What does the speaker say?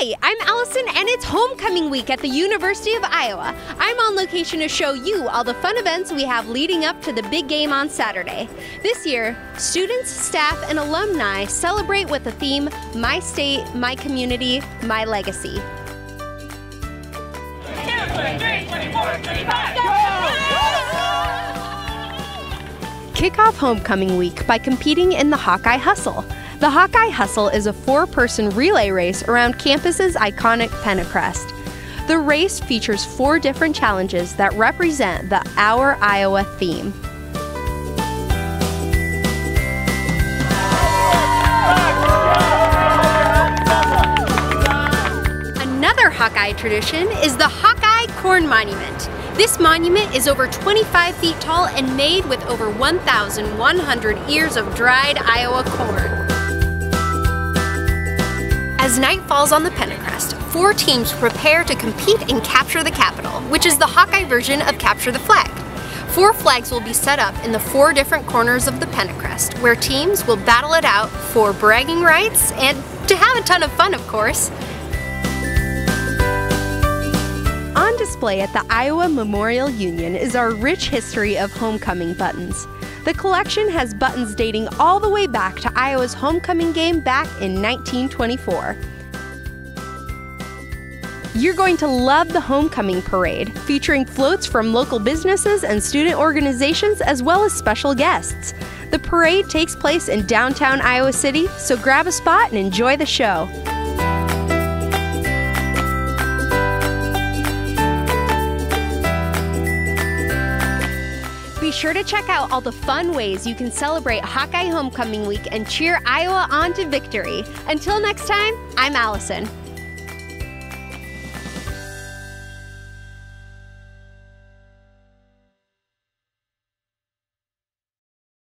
Hi, I'm Allison, and it's homecoming week at the University of Iowa. I'm on location to show you all the fun events we have leading up to the big game on Saturday. This year, students, staff, and alumni celebrate with the theme My State, My Community, My Legacy. Kick off homecoming week by competing in the Hawkeye Hustle. The Hawkeye Hustle is a four person relay race around campus's iconic Pentacrest. The race features four different challenges that represent the Our Iowa theme. Another Hawkeye tradition is the Hawkeye Corn Monument. This monument is over 25 feet tall and made with over 1,100 ears of dried Iowa corn. As night falls on the Pentacrest, four teams prepare to compete and capture the Capitol, which is the Hawkeye version of Capture the Flag. Four flags will be set up in the four different corners of the Pentacrest, where teams will battle it out for bragging rights and to have a ton of fun, of course. Display at the Iowa Memorial Union is our rich history of homecoming buttons. The collection has buttons dating all the way back to Iowa's homecoming game back in 1924. You're going to love the homecoming parade, featuring floats from local businesses and student organizations as well as special guests. The parade takes place in downtown Iowa City, so grab a spot and enjoy the show. Be sure to check out all the fun ways you can celebrate Hawkeye Homecoming Week and cheer Iowa on to victory. Until next time, I'm Allison.